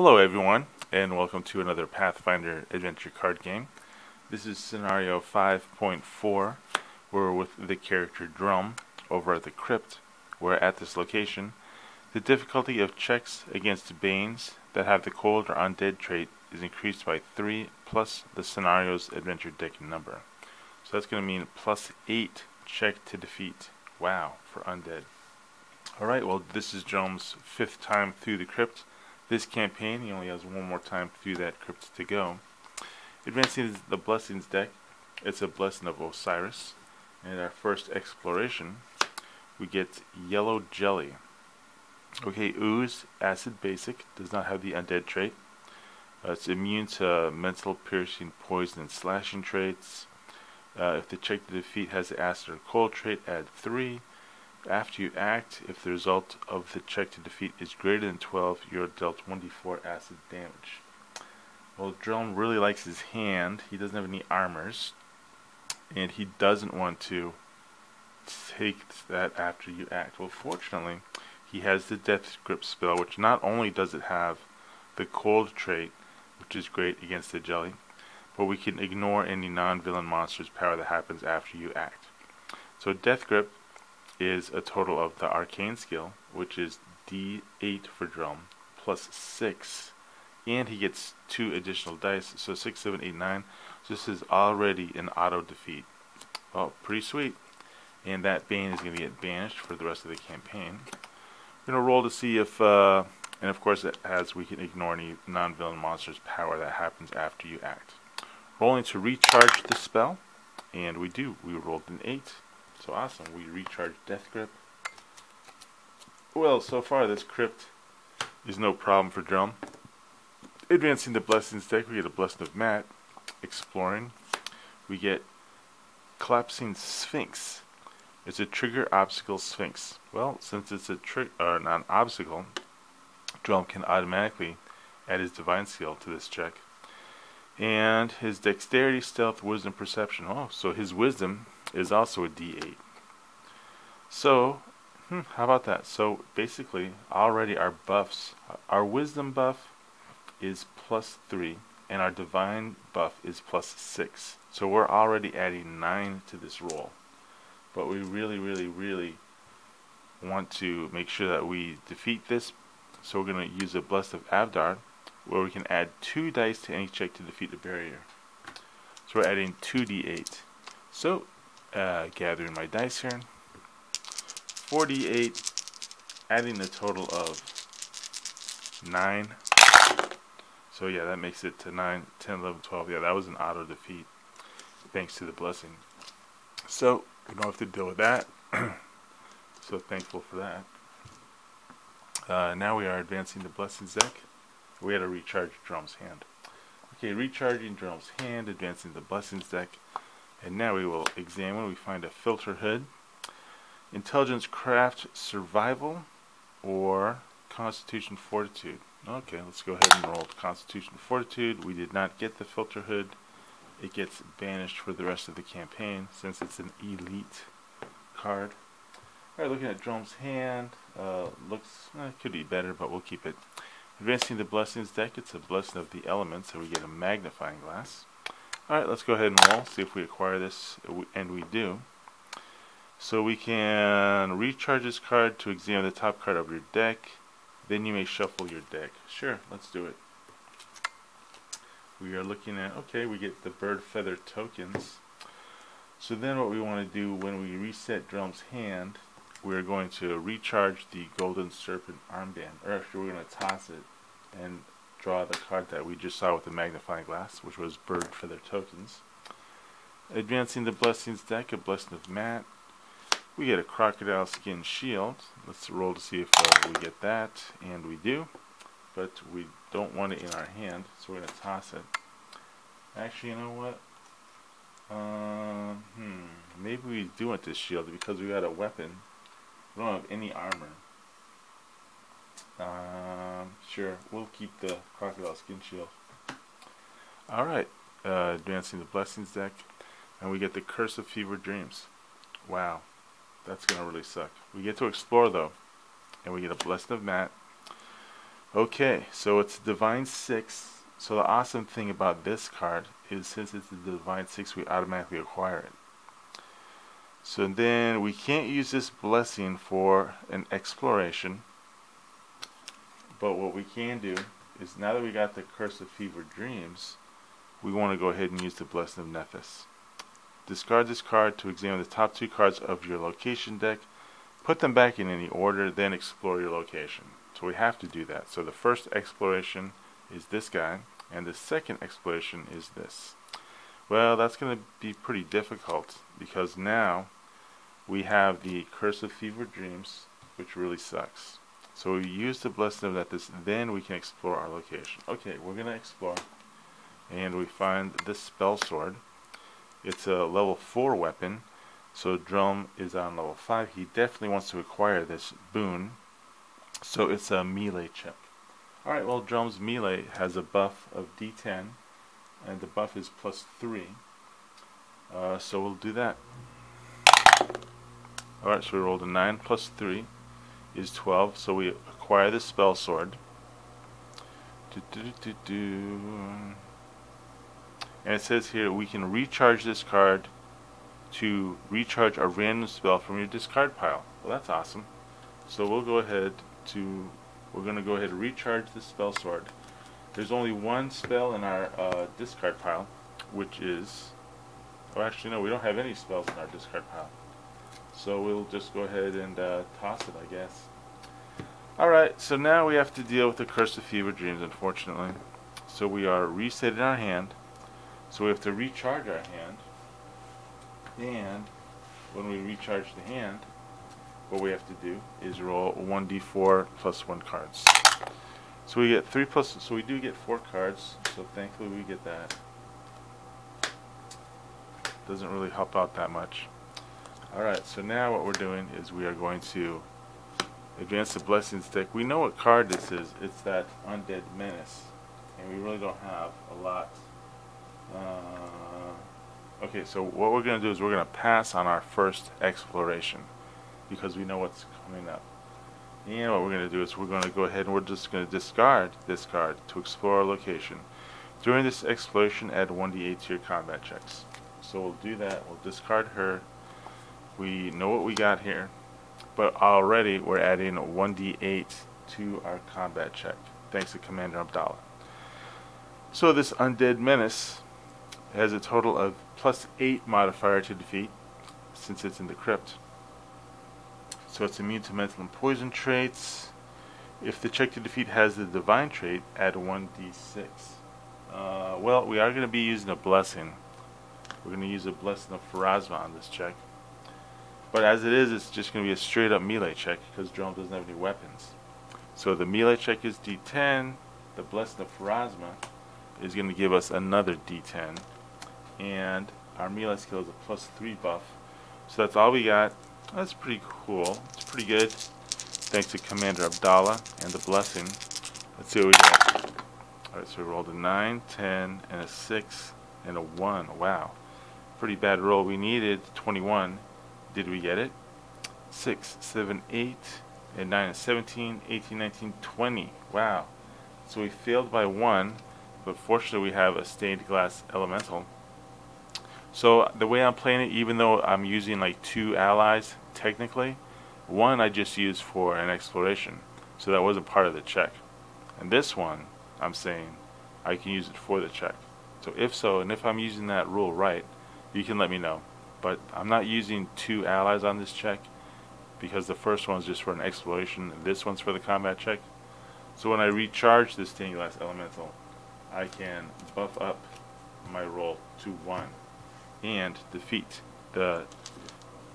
Hello everyone, and welcome to another Pathfinder adventure card game. This is scenario 5.4. We're with the character Drelm over at the crypt. We're at this location. The difficulty of checks against Banes that have the cold or undead trait is increased by 3 plus the scenario's adventure deck number. So that's going to mean plus 8 check to defeat. Wow, for undead. Alright, well this is Drelm's fifth time through the crypt this campaign. He only has one more time through that crypt to go. Advancing the Blessings deck, it's a Blessing of Osiris. And our first exploration, we get Yellow Jelly. Okay, Ooze, Acid Basic, does not have the Undead trait. Uh, it's immune to mental, piercing, poison, and slashing traits. Uh, if the check to defeat has the acid or cold trait, add 3. After you act, if the result of the check to defeat is greater than 12, you're dealt 1d4 acid damage. Well, Drelm really likes his hand. He doesn't have any armors. And he doesn't want to take that after you act. Well, fortunately, he has the Death Grip spell, which not only does it have the cold trait, which is great against the jelly, but we can ignore any non-villain monster's power that happens after you act. So Death Grip is a total of the arcane skill, which is d8 for Drelm, plus 6. And he gets 2 additional dice, so 6, 7, 8, 9. So this is already an auto defeat. Oh, pretty sweet. And that Bane is going to get banished for the rest of the campaign. We're going to roll to see if, uh, and of course, as we can ignore any non villain monster's power that happens after you act. Rolling to recharge the spell, and we do. We rolled an 8. So awesome, we recharge Death Grip. Well, so far this crypt is no problem for Drelm. Advancing the Blessings deck, we get a Blessing of Maat. Exploring, we get Collapsing Sphinx. It's a trigger obstacle Sphinx. Well, since it's a trick or not an obstacle, Drelm can automatically add his Divine Skill to this check. And his Dexterity, Stealth, Wisdom, Perception. Oh, so his Wisdom is also a D8. So, hmm, how about that? So basically, already our buffs, our wisdom buff is plus 3, and our divine buff is plus 6. So we're already adding 9 to this roll. But we really, really, really want to make sure that we defeat this. So we're going to use a Blessed of Abadar, where we can add 2 dice to any check to defeat the barrier. So we're adding 2d8. So uh, gathering my dice here. 48, adding a total of 9. So yeah, that makes it to 9, 10, 11, 12. Yeah, that was an auto defeat, thanks to the blessing. So, we don't have to deal with that. so thankful for that. Uh, now we are advancing the blessings deck. We had to recharge Drelm's hand. Okay, recharging Drelm's hand, advancing the blessings deck. And now we will examine, we find a filter hood, intelligence craft survival, or constitution fortitude. Okay, let's go ahead and roll constitution fortitude. We did not get the filter hood. It gets banished for the rest of the campaign since it's an elite card. Alright, looking at Drelm's hand, uh, looks, eh, could be better, but we'll keep it. Advancing the Blessings deck, it's a Blessing of the Elements, so we get a magnifying glass. Alright, let's go ahead and roll, see if we acquire this, uh, and we do. So we can recharge this card to examine the top card of your deck. Then you may shuffle your deck. Sure, let's do it. We are looking at, okay, we get the bird feather tokens. So then what we want to do when we reset Drelm's hand, we're going to recharge the golden serpent armband. Or actually we're going to toss it and draw the card that we just saw with the magnifying glass, which was Bird Feather Tokens. Advancing the Blessings deck, a Blessing of Maat. We get a Crocodile Skin Shield. Let's roll to see if uh, we get that, and we do. But we don't want it in our hand, so we're going to toss it. Actually, you know what? Uh, hmm, maybe we do want this shield because we got a weapon. We don't have any armor. Um, sure, we'll keep the Crocodile Skin Shield. Alright, uh, advancing the Blessings deck, and we get the Curse of Fever Dreams. Wow, that's to really suck. We get to explore though, and we get a Blessing of Maat. Okay, so it's Divine 6. So the awesome thing about this card is since it's the Divine 6, we automatically acquire it. So then we can't use this blessing for an exploration. But what we can do is now that we got the Curse of Fever Dreams, we want to go ahead and use the Blessing of Nethys. Discard this card to examine the top two cards of your location deck. Put them back in any order, then explore your location. So we have to do that. So the first exploration is this guy, and the second exploration is this. Well, that's going to be pretty difficult because now we have the Curse of Fever Dreams, which really sucks. So we use the Blessing of Nethys then we can explore our location. Okay, we're to explore, and we find this Spell Sword. It's a level 4 weapon, so Drelm is on level 5. He definitely wants to acquire this boon, so it's a melee check. Alright, well Drelm's melee has a buff of d10, and the buff is plus 3. Uh, so we'll do that. Alright, so we rolled a 9 plus 3 is 12, so we acquire the spell sword. And it says here we can recharge this card to recharge a random spell from your discard pile. Well, that's awesome. So we'll go ahead to, we're going to go ahead and recharge the spell sword. There's only one spell in our uh, discard pile, which is, oh actually no, we don't have any spells in our discard pile. So we'll just go ahead and uh, toss it, I guess. Alright, so now we have to deal with the Curse of Fever Dreams, unfortunately. So we are resetting our hand. So we have to recharge our hand. And when we recharge the hand, what we have to do is roll 1d4 plus 1 cards. So we get 3 plus, so we do get 4 cards, so thankfully we get that. Doesn't really help out that much. Alright, so now what we're doing is we are going to advance the blessing stick. We know what card this is. It's that Undead Menace. And we really don't have a lot. Uh, okay, so what we're going to do is we're going to pass on our first exploration. Because we know what's coming up. And what we're going to do is we're going to go ahead and we're just going to discard this card to explore our location. During this exploration, add 1d8 to your combat checks. So we'll do that. We'll discard her we know what we got here, but already we're adding 1d8 to our combat check, thanks to Commander Abdallah. So this Undead Menace has a total of plus 8 modifier to defeat, since it's in the crypt. So it's immune to mental and poison traits. If the check to defeat has the divine trait, add 1d6. Uh, well, we are going to be using a blessing. We're going to use a blessing of Pharasma on this check. But as it is, it's just going to be a straight up melee check because Drelm doesn't have any weapons. So the melee check is d10. The Blessing of Pharasma is going to give us another d10. And our melee skill is a plus 3 buff. So that's all we got. That's pretty cool. It's pretty good. Thanks to Commander Abdallah and the Blessing. Let's see what we got. Alright, so we rolled a 9, 10, and a 6, and a 1. Wow. Pretty bad roll. We needed 21 did we get it? 6, 7, 8, and 9 17, 18, 19, 20. Wow. So we failed by 1, but fortunately we have a stained glass elemental. So the way I'm playing it, even though I'm using like two allies, technically, one I just used for an exploration. So that wasn't part of the check. And this one, I'm saying, I can use it for the check. So if so, and if I'm using that rule right, you can let me know but I'm not using two allies on this check because the first one's just for an exploration and this one's for the combat check. So when I recharge this stained glass elemental, I can buff up my roll to one and defeat the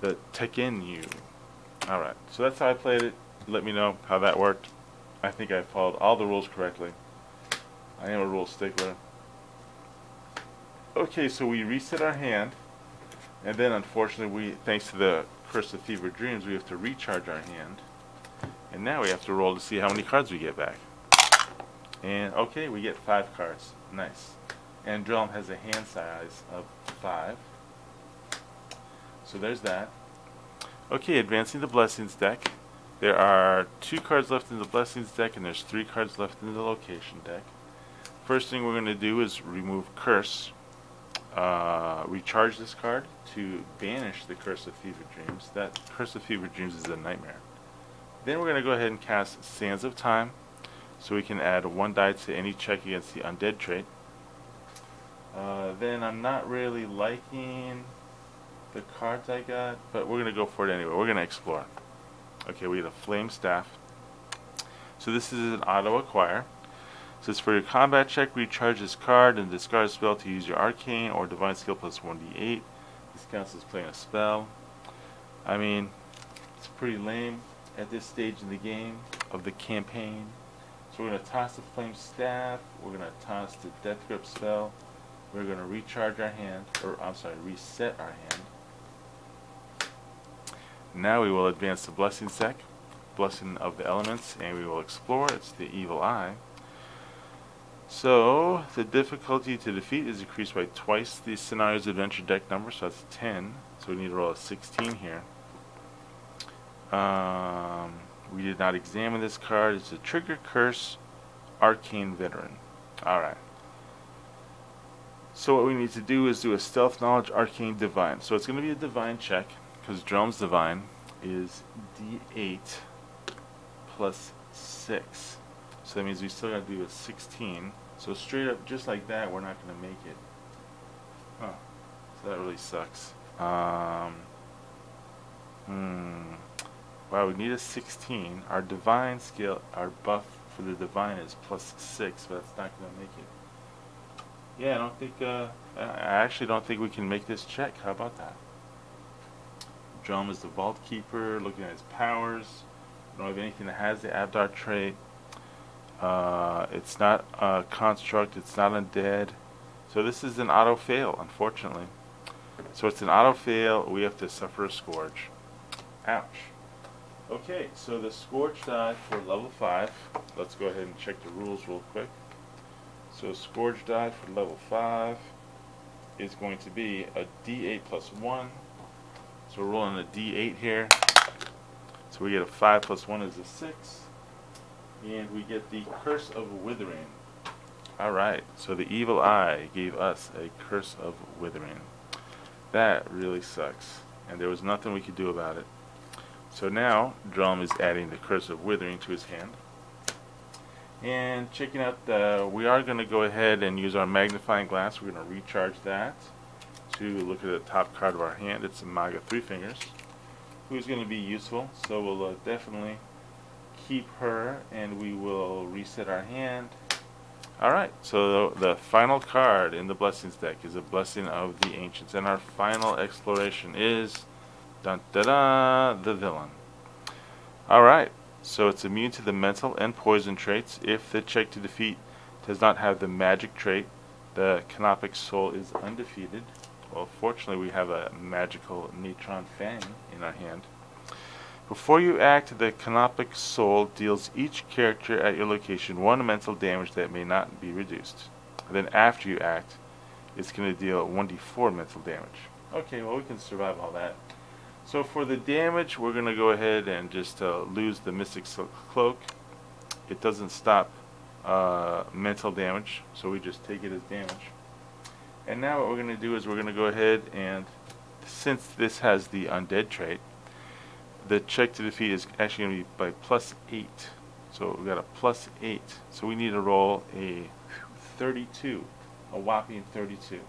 the Tekkenu. Alright, so that's how I played it. Let me know how that worked. I think I followed all the rules correctly. I am a rule stickler. Okay, so we reset our hand. And then unfortunately, we thanks to the Curse of Fever Dreams, we have to recharge our hand. And now we have to roll to see how many cards we get back. And okay, we get five cards. Nice. And Drelm has a hand size of five. So there's that. Okay, advancing the Blessings deck. There are two cards left in the Blessings deck, and there's three cards left in the Location deck. First thing we're going to do is remove Curse. Uh, recharge this card to banish the Curse of Fever Dreams. That Curse of Fever Dreams is a nightmare. Then we're going to go ahead and cast Sands of Time, so we can add one die to any check against the Undead trait. Uh, then I'm not really liking the cards I got, but we're going to go for it anyway. We're going to explore. Okay, we get a Flame Staff. So this is an auto acquire. Says for your combat check, recharge this card and discard a spell to use your arcane or divine skill plus 1d8. This counts as playing a spell. I mean, it's pretty lame at this stage in the game of the campaign. So we're going to toss the flame staff. We're going to toss the death grip spell. We're going to recharge our hand, or I'm sorry, reset our hand. Now we will advance the blessing sec, blessing of the elements, and we will explore. It's the evil eye. So the difficulty to defeat is increased by twice the scenario's adventure deck number, so that's 10. So we need to roll a 16 here. Um, we did not examine this card. It's a trigger curse, arcane veteran. All right. So what we need to do is do a stealth knowledge arcane divine. So it's going to be a divine check because Drelm's divine is d8 plus 6. So that means we still got to do a 16. So straight up, just like that, we're not going to make it. Huh. So that really sucks. Um, hmm. Wow, we need a 16. Our divine skill, our buff for the divine is plus 6, but that's not going to make it. Yeah, I don't think, uh, I actually don't think we can make this check. How about that? Drelm is the Vault Keeper, looking at his powers. I don't have anything that has the Abadar trait. Uh, it's not a construct, it's not undead. So this is an auto fail, unfortunately. So it's an auto fail, we have to suffer a Scourge. Ouch. Okay, so the Scourge die for level 5. Let's go ahead and check the rules real quick. So Scourge die for level 5 is going to be a D8 plus 1. So we're rolling a D8 here. So we get a 5 plus 1 is a 6. And we get the Curse of Withering. Alright, so the Evil Eye gave us a Curse of Withering. That really sucks. And there was nothing we could do about it. So now, Drelm is adding the Curse of Withering to his hand. And checking out, the, we are going to go ahead and use our magnifying glass. We're going to recharge that to look at the top card of our hand. It's a Maga Three Fingers, who's going to be useful. So we'll uh, definitely keep her, and we will reset our hand. Alright, so the, final card in the Blessings deck is a Blessing of the Ancients. And our final exploration is, dun da da, the Villain. Alright, so it's immune to the mental and poison traits. If the check to defeat does not have the magic trait, the Canopic Soul is undefeated. Well, fortunately, we have a magical Natron Fang in our hand. Before you act, the Canopic Soul deals each character at your location one mental damage that may not be reduced. then after you act, it's going to deal 1d4 mental damage. Okay, well, we can survive all that. So for the damage, we're going to go ahead and just uh, lose the Mystic Cloak. It doesn't stop uh, mental damage, so we just take it as damage. And now what we're going to do is we're going to go ahead and, since this has the undead trait, the check to defeat is actually going to be by plus 8. So we got a plus 8. So we need to roll a 32, a whopping 32.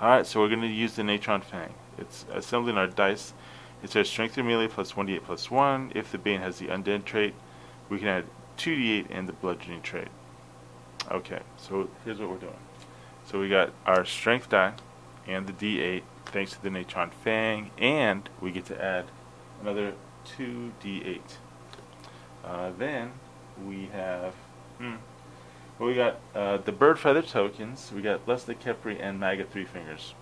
Alright, so we're going to use the Natron Fang. It's assembling our dice. It says strength and melee plus 1d8 plus 1. If the Bane has the undead trait, we can add 2d8 and the bludgeoning trait. Okay, so here's what we're doing. So we got our strength die and the d8 thanks to the Natron Fang, and we get to add another 2d8. Uh, then we have, hmm, well, we got uh, the bird feather tokens, we got Leslie the Khepri and Maga Three Fingers.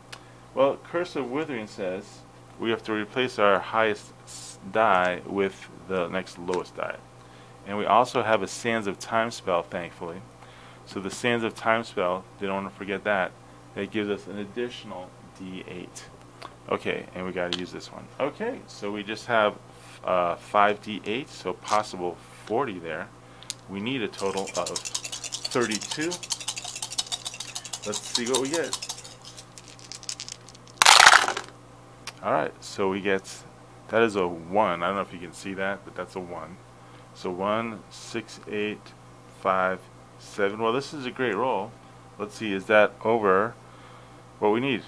Well, Curse of Withering says we have to replace our highest die with the next lowest die. And we also have a Sands of Time spell, thankfully. So the Sands of Time spell, they don't want to forget that. That gives us an additional D8. Okay, and we got to use this one. Okay, so we just have uh, 5d8, so possible 40 there. We need a total of 32. Let's see what we get. Alright, so we get, that is a 1. I don't know if you can see that, but that's a 1. So 1, 6, 8, 5, 7. Well, this is a great roll. Let's see, is that over what we need?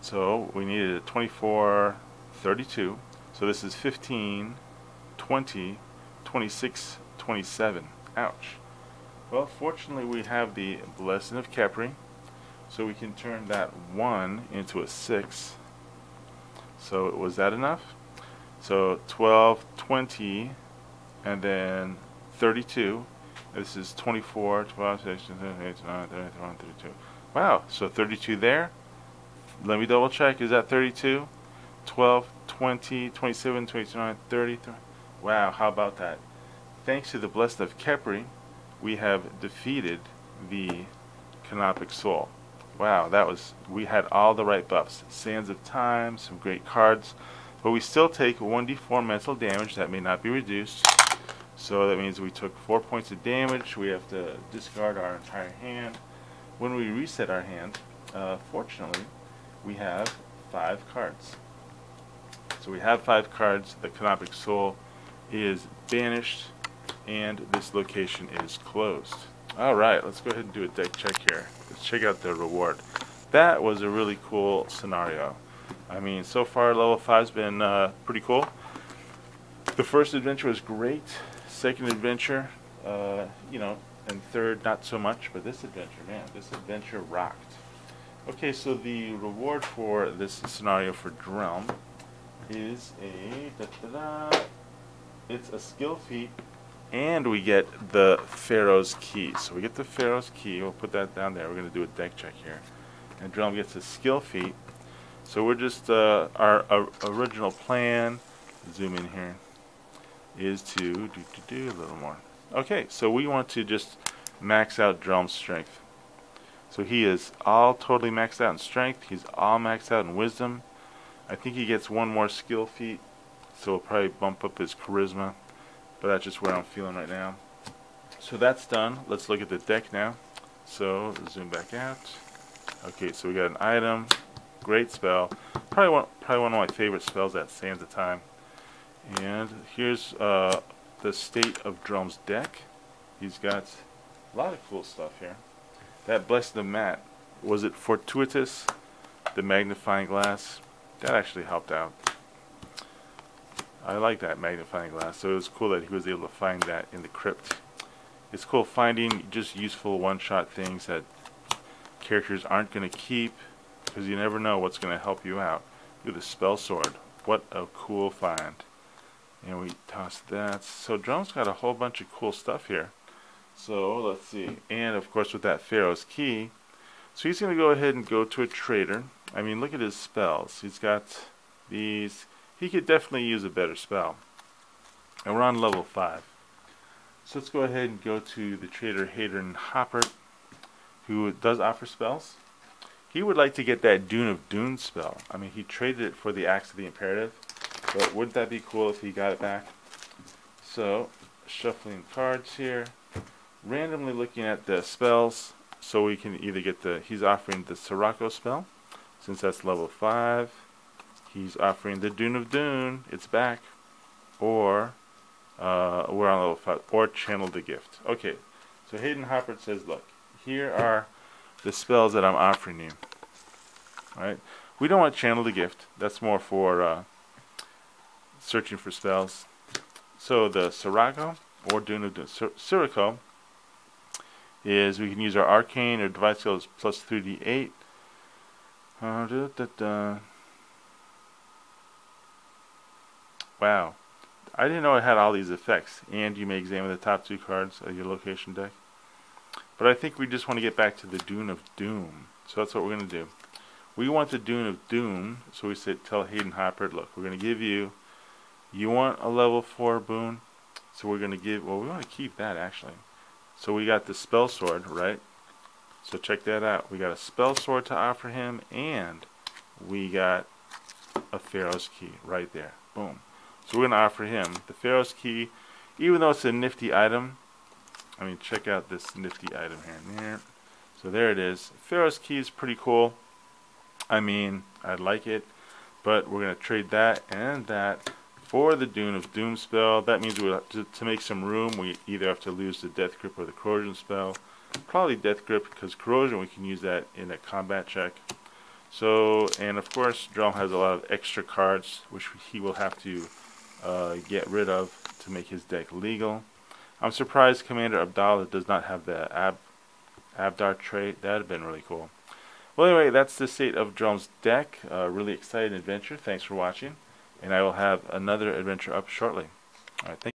So we needed a 24, 32. So this is 15, 20, 26, 27. Ouch. Well, fortunately we have the Blessing of Khepri. So we can turn that 1 into a 6. So was that enough? So 12, 20, and then 32. This is 24, 12, 16, 17, 18, 19, 20, 21, 32. Wow, so 32 there. Let me double check. Is that 32? 12, 20, 27, 29, 30. Wow, how about that? Thanks to the blessing of Khepri, we have defeated the Canopic Soul. Wow, that was, we had all the right buffs. Sands of Time, some great cards, but we still take 1d4 mental damage that may not be reduced. So that means we took 4 points of damage, we have to discard our entire hand. When we reset our hand, uh, fortunately, we have 5 cards. So we have 5 cards, the Canopic Soul is banished, and this location is closed. Alright, let's go ahead and do a deck check here. Let's check out the reward. That was a really cool scenario. I mean, so far level 5's been uh, pretty cool. The first adventure was great. Second adventure, uh, you know, and third not so much, but this adventure, man, this adventure rocked. Okay, so the reward for this scenario for Drelm is a da, da, da, it's a skill feat and we get the Pharaoh's Key. So we get the Pharaoh's Key. We'll put that down there. We're going to do a deck check here. And Drelm gets a skill feat. So we're just, uh, our, original plan, zoom in here, is to do, do, do a little more. Okay, so we want to just max out Drelm's strength. So he is all totally maxed out in strength. He's all maxed out in wisdom. I think he gets one more skill feat. So we'll probably bump up his charisma but that's just where I'm feeling right now. So that's done. Let's look at the deck now. So zoom back out. Okay, so we got an item, great spell. Probably one, probably one of my favorite spells at Sands of Time. And here's uh, the state of Drelm's deck. He's got a lot of cool stuff here. That blessed the Maat, was it fortuitous? The magnifying glass, that actually helped out. I like that magnifying glass, so it was cool that he was able to find that in the crypt. It's cool finding just useful one-shot things that characters aren't going to keep, because you never know what's going to help you out. With a spell sword. What a cool find. And we toss that. So Drelm's got a whole bunch of cool stuff here. So let's see. And of course with that Pharaoh's Key. So he's going to go ahead and go to a trader. I mean, look at his spells. He's got these he could definitely use a better spell. And we're on level 5. So let's go ahead and go to the trader Hadron Hopper, who does offer spells. He would like to get that Dune of Doom spell. I mean, he traded it for the Axe of the Imperative, but wouldn't that be cool if he got it back? So, shuffling cards here, randomly looking at the spells, so we can either get the, he's offering the Sirocco spell, since that's level 5, he's offering the Dune of Doom. It's back. Or uh, we're on level five. Or channel the gift. Okay. So Hayden Hopper says, look, here are the spells that I'm offering you. All right. We don't want channel the gift. That's more for uh, searching for spells. So the Sirocco or Dune of Doom. Sirocco is we can use our arcane or device skills plus 3d8. Uh, da, da, da. Wow. I didn't know it had all these effects. And you may examine the top two cards of your location deck. But I think we just want to get back to the Dune of Doom. So that's what we're going to do. We want the Dune of Doom. So we said, tell Hayden Hopper, look, we're going to give you, you want a level 4 boon. So we're going to give, well, we want to keep that actually. So we got the Spell Sword, right? So check that out. We got a Spell Sword to offer him, and we got a Pharaoh's Key right there. Boom. So we're going to offer him the Pharaoh's Key, even though it's a nifty item. I mean, check out this nifty item here. And there. So there it is. Pharaoh's Key is pretty cool. I mean, I like it, but we're going to trade that and that for the Dune of Doom spell. That means we to, to make some room, we either have to lose the Death Grip or the Corrosion spell. Probably Death Grip because Corrosion, we can use that in a combat check. So, and of course, Drelm has a lot of extra cards, which he will have to uh, get rid of to make his deck legal. I'm surprised Commander Abdallah does not have the Ab Abadar trait. That would have been really cool. Well, anyway, that's the state of Drelm's deck. Uh, really exciting adventure. Thanks for watching. And I will have another adventure up shortly. All right, thank